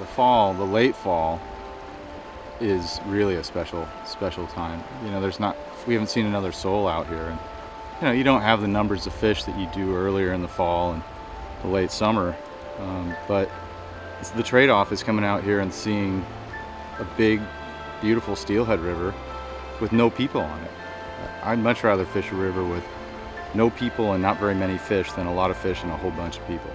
the fall, the late fall, is really a special, special time. You know, there's not, we haven't seen another soul out here. And, you know, you don't have the numbers of fish that you do earlier in the fall and the late summer. Um, but the trade-off is coming out here and seeing a big, beautiful steelhead river with no people on it. I'd much rather fish a river with no people and not very many fish than a lot of fish and a whole bunch of people.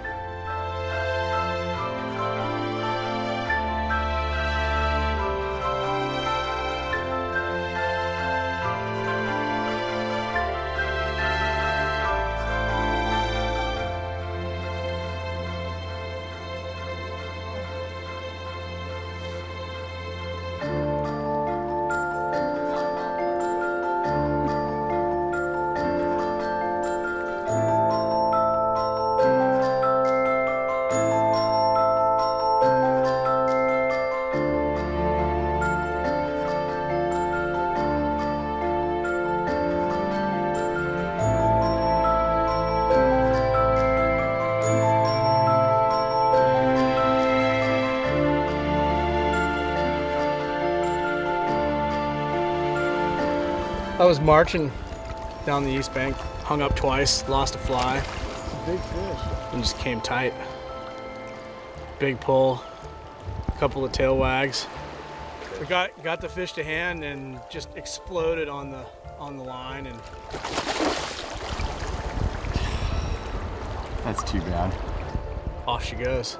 I was marching down the east bank, hung up twice, lost a fly. big fish. And just came tight. Big pull, a couple of tail wags. We got got the fish to hand and just exploded on the on the line and That's too bad. off she goes.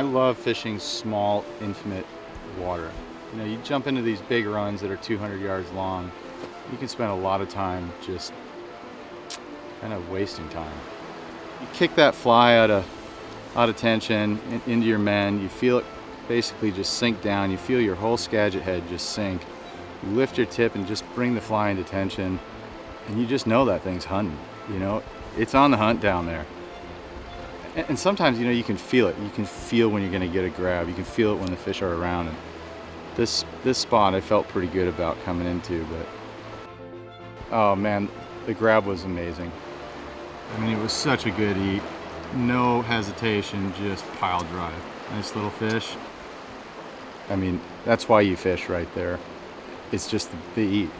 I love fishing small, intimate water. You know, you jump into these big runs that are 200 yards long, you can spend a lot of time just kind of wasting time. You kick that fly out of, out of tension in- into your mend, you feel it basically just sink down, you feel your whole Skagit head just sink. You lift your tip and just bring the fly into tension, and you just know that thing's hunting. You know, it's on the hunt down there. And, sometimes, you know, you can feel it. You can feel when you're going to get a grab. You can feel it when the fish are around. And this this spot, I felt pretty good about coming into, but oh man, the grab was amazing. I mean, it was such a good eat. No hesitation, just pile drive. Nice little fish. I mean, that's why you fish right there. It's just the, the eat.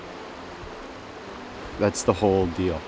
That's the whole deal.